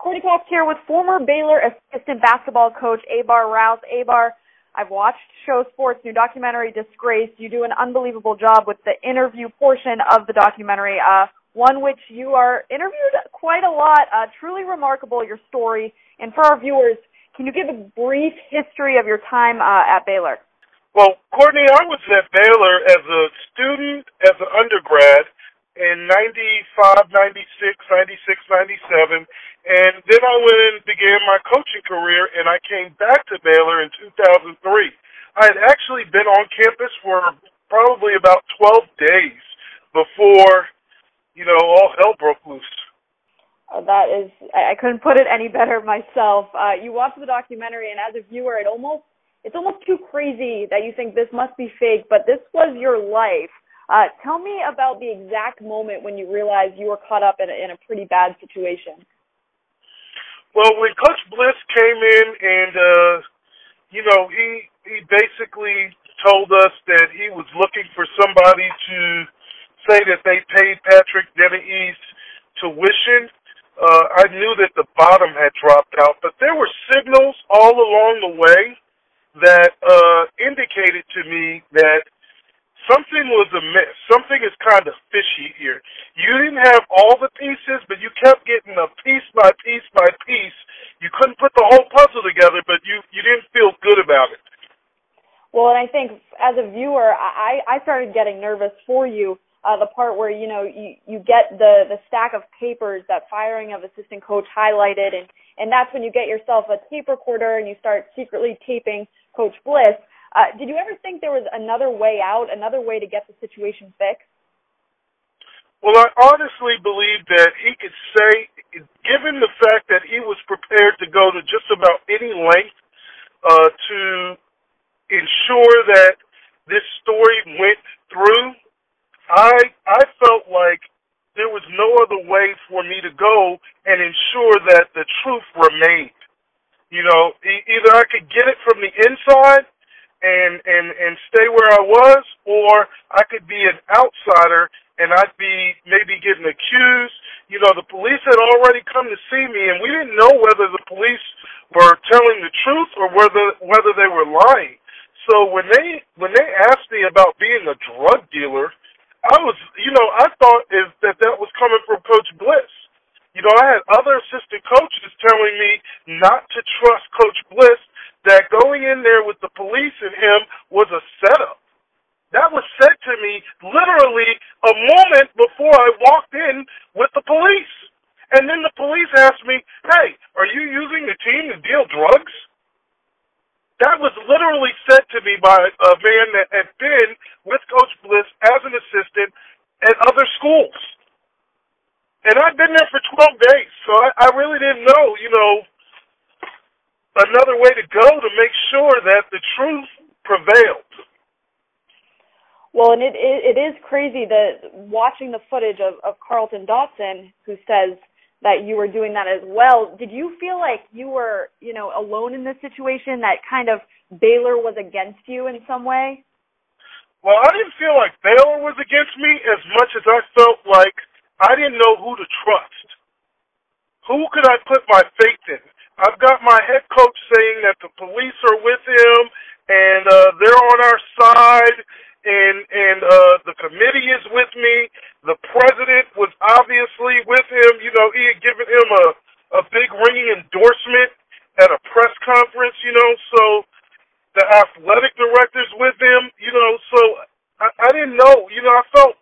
Courtney Cox here with former Baylor assistant basketball coach Abar Rouse. Abar, I've watched Show Sports' new documentary, Disgraced. You do an unbelievable job with the interview portion of the documentary, uh, one which you are interviewed quite a lot. Uh, truly remarkable, your story. And for our viewers, can you give a brief history of your time uh, at Baylor? Well, Courtney, I was at Baylor as a student, as an undergrad in 95, 96, 96, 97. And then I went and began my coaching career, and I came back to Baylor in 2003. I had actually been on campus for probably about 12 days before, you know, all hell broke loose. Uh, that is, I couldn't put it any better myself. Uh, you watch the documentary, and as a viewer, it almost, it's almost too crazy that you think this must be fake, but this was your life. Uh, tell me about the exact moment when you realized you were caught up in a, in a pretty bad situation. Well, when Coach Bliss came in and uh, you know he he basically told us that he was looking for somebody to say that they paid Patrick Dennehy's tuition. Uh, I knew that the bottom had dropped out, but there were signals all along the way that uh, indicated to me that something was amiss. Something is kind of fishy here. You didn't have all the pieces, but you kept getting a piece by piece by piece. You couldn't put the whole puzzle together, but you you didn't feel good about it. Well, and I think as a viewer, I I started getting nervous for you. Uh, the part where you know you you get the the stack of papers that firing of assistant coach highlighted, and and that's when you get yourself a tape recorder and you start secretly taping Coach Bliss. Uh, did you ever think there was another way out, another way to get the situation fixed? Well, I honestly believe that he could say, given the fact that he was prepared to go to just about any length uh, to ensure that this story went through, I I felt like there was no other way for me to go and ensure that the truth remained. You know, either I could get it from the inside and and and stay where I was, or I could be an outsider and I'd be maybe getting accused. You know, the police had already come to see me, and we didn't know whether the police were telling the truth or whether whether they were lying. So when they when they asked me about being a drug dealer, I was, you know, I thought is that that was coming from Coach Bliss. You know, I had other assistant coaches telling me not to trust Coach Bliss that going in there with the police and him was a setup. That was said to me literally a moment before I walked in with the police. And then the police asked me, hey, are you using the team to deal drugs? That was literally said to me by a man that had been with Coach Bliss as an assistant at other schools. And I'd been there for 12 days, so I, I really didn't know, you know, another way to go to make sure that the truth prevailed. Well, and it it, it is crazy that watching the footage of, of Carlton Dotson, who says that you were doing that as well. Did you feel like you were, you know, alone in this situation? That kind of Baylor was against you in some way? Well, I didn't feel like Baylor was against me as much as I felt like I didn't know who to trust. Who could I put my faith in? Got my head coach saying that the police are with him and uh, they're on our side, and and uh, the committee is with me. The president was obviously with him. You know, he had given him a a big ringing endorsement at a press conference. You know, so the athletic director's with him. You know, so I, I didn't know. You know, I felt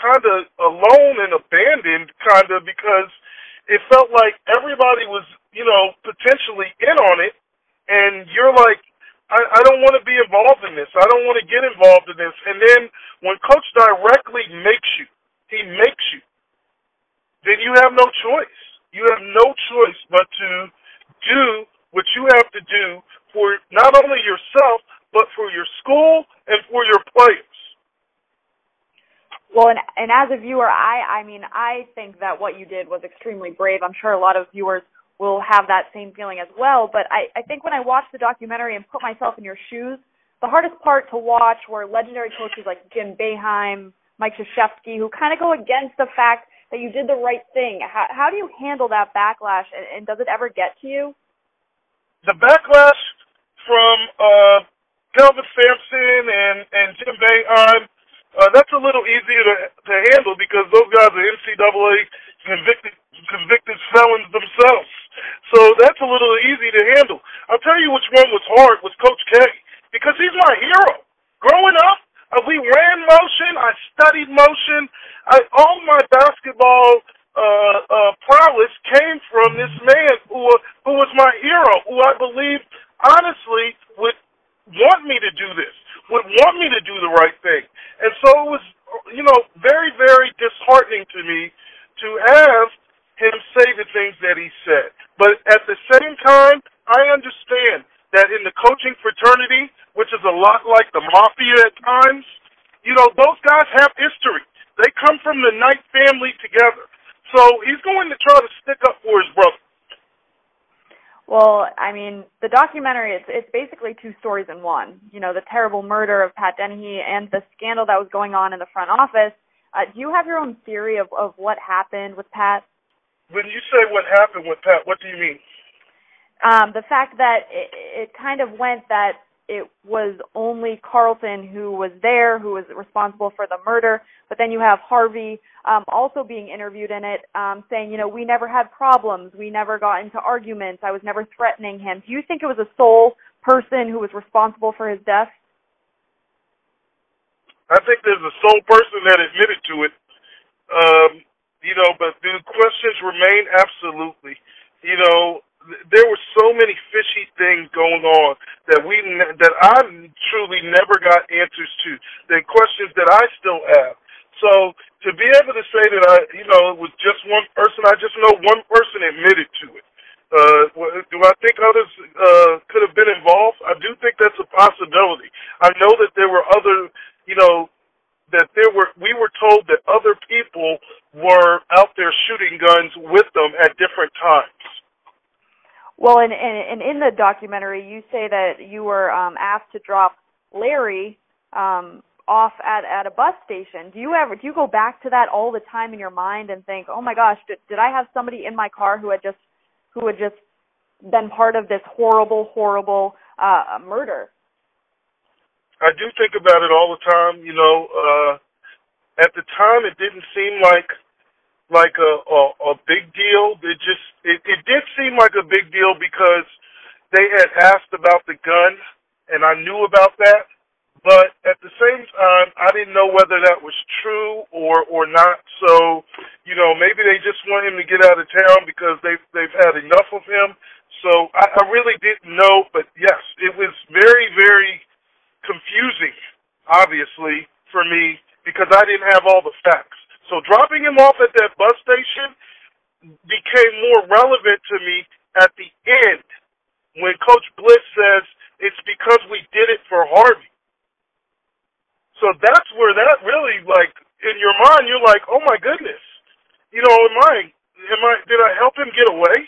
kind of alone and abandoned, kind of because it felt like everybody was you know, potentially in on it, and you're like, I, I don't want to be involved in this. I don't want to get involved in this. And then when coach directly makes you, he makes you, then you have no choice. You have no choice but to do what you have to do for not only yourself, but for your school and for your players. Well, and, and as a viewer, I, I mean, I think that what you did was extremely brave. I'm sure a lot of viewers will have that same feeling as well. But I, I think when I watched the documentary and put myself in your shoes, the hardest part to watch were legendary coaches like Jim Boeheim, Mike Krzyzewski, who kind of go against the fact that you did the right thing. How how do you handle that backlash, and, and does it ever get to you? The backlash from uh, Kelvin Sampson and and Jim Boeheim, uh, that's a little easier to to handle because those guys are NCAA convicted convicted felons themselves. So that's a little easy to handle. I'll tell you which one was hard was Coach K because he's my hero. Growing up, uh, we ran motion. I studied motion. I, all my basketball uh, uh, prowess came from this man who who was my hero, who I believe honestly would want me to do this, would want me to do the right thing. And so it was, you know, very, very disheartening to me to have him say the things that he said. But at the same time, I understand that in the coaching fraternity, which is a lot like the mafia at times, you know, those guys have history. They come from the Knight family together. So he's going to try to stick up for his brother. Well, I mean, the documentary it's it's basically two stories in one. You know, the terrible murder of Pat Dennehy and the scandal that was going on in the front office. Uh, do you have your own theory of of what happened with Pat? When you say what happened with Pat, what do you mean? Um, the fact that it, it kind of went that it was only Carlton who was there, who was responsible for the murder. But then you have Harvey um, also being interviewed in it, um, saying, you know, we never had problems, we never got into arguments, I was never threatening him. Do you think it was a sole person who was responsible for his death? I think there's a sole person that admitted to it. Um, you know, but the questions remain absolutely. You know, there were so many fishy things going on that we that I truly never got answers to. The questions that I still have. So to be able to say that I, you know, it was just one person, I just know one person admitted to it. Uh, do I think others uh, could have been involved? I do think that's a possibility. I know that there were other, you know, that there were we were told that other people were out there shooting guns with them at different times. Well, and, and, and in the documentary, you say that you were um, asked to drop Larry um, off at at a bus station. Do you ever do you go back to that all the time in your mind and think, oh my gosh, did, did I have somebody in my car who had just who had just been part of this horrible, horrible uh, murder? I do think about it all the time. You know, uh, at the time, it didn't seem like like a, a a big deal. It just it, it did seem like a big deal because they had asked about the gun, and I knew about that. But at the same time, I didn't know whether that was true or or not. So, you know, maybe they just want him to get out of town because they've they've had enough of him. So I, I really didn't know, but yes, it was very very confusing, obviously for me because I didn't have all the facts. So dropping him off at that bus station became more relevant to me at the end when Coach Bliss says it's because we did it for Harvey. So that's where that really like in your mind you're like, oh my goodness, you know, am I am I did I help him get away?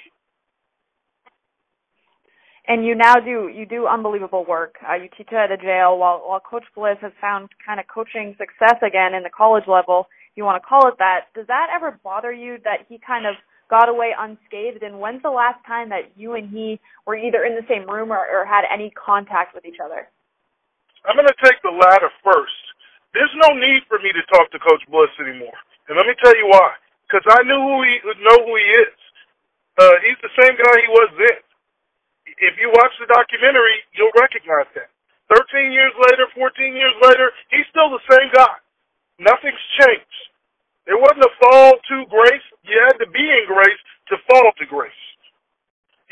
And you now do you do unbelievable work. Uh, you teach at a jail while while Coach Bliss has found kind of coaching success again in the college level you want to call it that. Does that ever bother you that he kind of got away unscathed? And when's the last time that you and he were either in the same room or, or had any contact with each other? I'm going to take the latter first. There's no need for me to talk to Coach Bliss anymore, and let me tell you why. Because I knew who he know who he is. Uh, he's the same guy he was then. If you watch the documentary, you'll recognize that. 13 years later, 14 years later, he's still the same guy. Nothing's changed. There wasn't a fall to grace. You had to be in grace to fall to grace.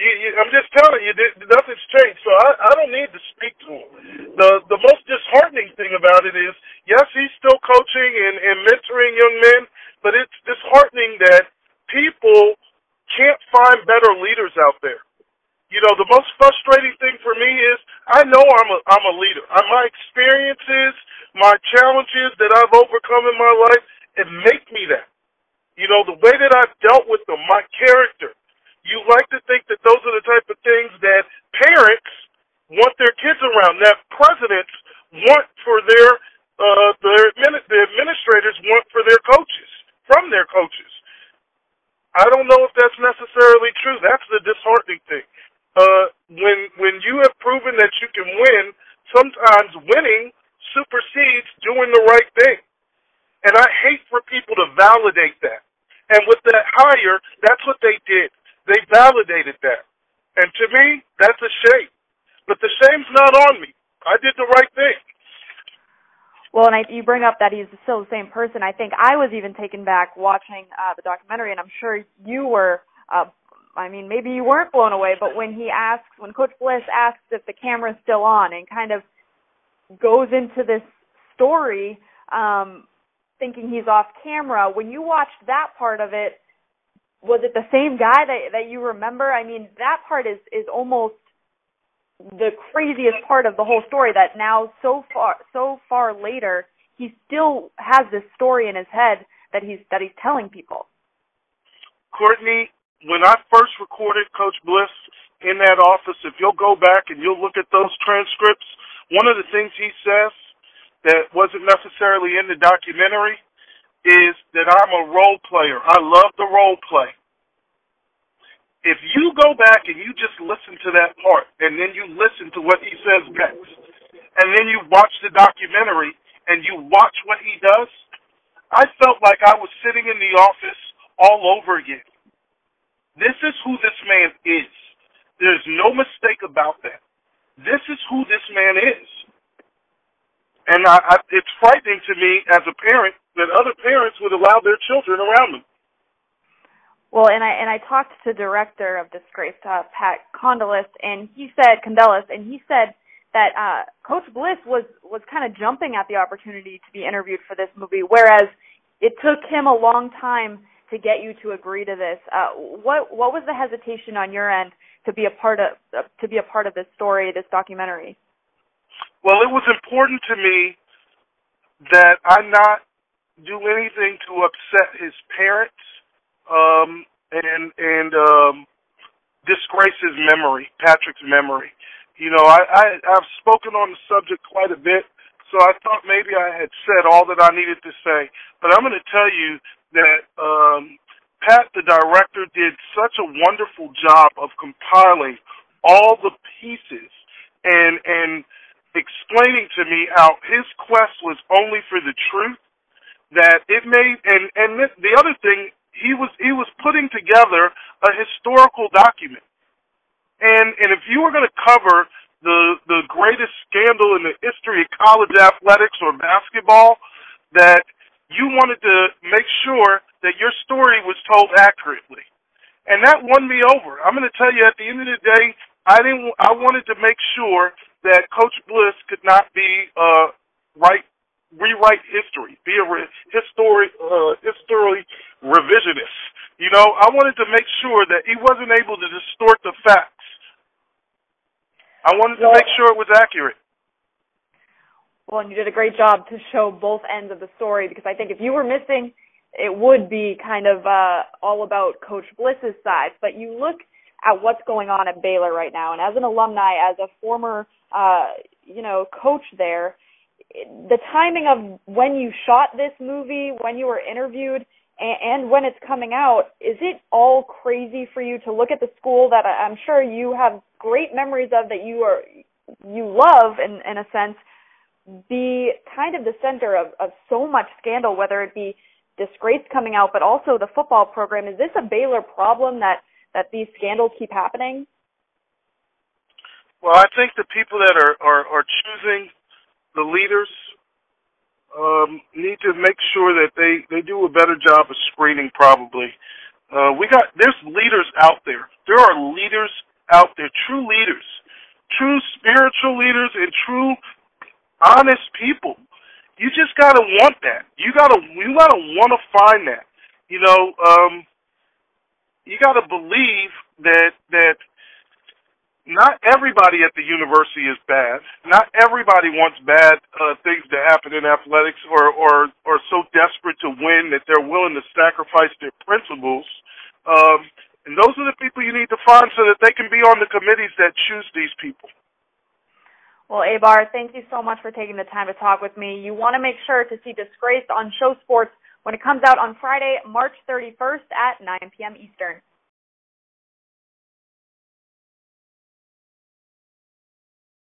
You, you, I'm just telling you, nothing's changed. So I, I don't need to speak to him. The the most disheartening thing about it is, yes, he's still coaching and, and mentoring young men, but it's disheartening that people can't find better leaders out there. You know, the most frustrating thing for me is I know I'm a I'm a leader. My experiences, challenges that I've overcome in my life and make me that. You know, the way that I've dealt with them, my character. You like to think that those are the type of things that parents want their kids around, that presidents want for their uh their the administrators want for their coaches, from their coaches. I don't know if that's necessarily true. That's the disheartening thing. Uh, when when you have proven that you can win, sometimes winning supersedes doing the right thing. And I hate for people to validate that. And with that hire, that's what they did. They validated that. And to me, that's a shame. But the shame's not on me. I did the right thing. Well, and I, you bring up that he's still the same person. I think I was even taken back watching uh, the documentary, and I'm sure you were. Uh, I mean, maybe you weren't blown away, but when he asks, when Coach Bliss asks if the camera's still on, and kind of goes into this story, um, thinking he's off camera. When you watched that part of it, was it the same guy that that you remember? I mean, that part is is almost the craziest part of the whole story that now so far so far later he still has this story in his head that he's that he's telling people. Courtney, when I first recorded Coach Bliss in that office, if you'll go back and you'll look at those transcripts, one of the things he says that wasn't necessarily in the documentary is that I'm a role player. I love the role play. If you go back and you just listen to that part and then you listen to what he says next, and then you watch the documentary and you watch what he does, I felt like I was sitting in the office all over again. This is who this man is. There's no mistake about that. This is who this man is. And I, I, it's frightening to me as a parent that other parents would allow their children around them. Well, and I and I talked to director of Disgraced, uh, Pat Kondelis, and he said Kondelis, and he said that uh, Coach Bliss was was kind of jumping at the opportunity to be interviewed for this movie, whereas it took him a long time to get you to agree to this. Uh, what what was the hesitation on your end to be a part of to be a part of this story, this documentary? Well, it was important to me that I not do anything to upset his parents um, and and um, disgrace his memory, Patrick's memory. You know, I, I I've spoken on the subject quite a bit, so I thought maybe I had said all that I needed to say. But I'm going to tell you that um, Pat, the director, did such a wonderful job of compiling all the pieces and and explaining to me how his quest was only for the truth that it made and and the other thing he was he was putting together a historical document. And and if you were going to cover the the greatest scandal in the history of college athletics or basketball that you wanted to make sure that your story was told accurately and that won me over i'm going to tell you at the end of the day i didn't i wanted to make sure that Coach Bliss could not be uh, right rewrite history, be a re- history uh, history revisionist. You know, I wanted to make sure that he wasn't able to distort the facts. I wanted to make sure it was accurate. Well, and you did a great job to show both ends of the story because I think if you were missing, it would be kind of uh, all about Coach Bliss's side. But you look at what's going on at Baylor right now, and as an alumni, as a former uh, you know, coach there. The timing of when you shot this movie, when you were interviewed, and, when it's coming out, is it all crazy for you to look at the school that I'm sure you have great memories of that you are you love in in a sense be kind of the center of, of so much scandal, whether it be disgrace coming out, but also the football program. Is this a Baylor problem that that these scandals keep happening? Well, I think the people that are are, are choosing the leaders um, need to make sure that they they do a better job of screening. Probably, uh, we got there's leaders out there. There are leaders out there, true leaders, true spiritual leaders, and true honest people. You just gotta want that. You gotta you gotta want to find that. You know, um, you gotta believe that that not everybody at the university is bad. Not everybody wants bad uh, things to happen in athletics or, or, or so desperate to win that they're willing to sacrifice their principles. Um, and those are the people you need to find so that they can be on the committees that choose these people. Well, Abar, thank you so much for taking the time to talk with me. You want to make sure to see Disgraced on Show Sports when it comes out on Friday, March 31st at 9 p.m. Eastern.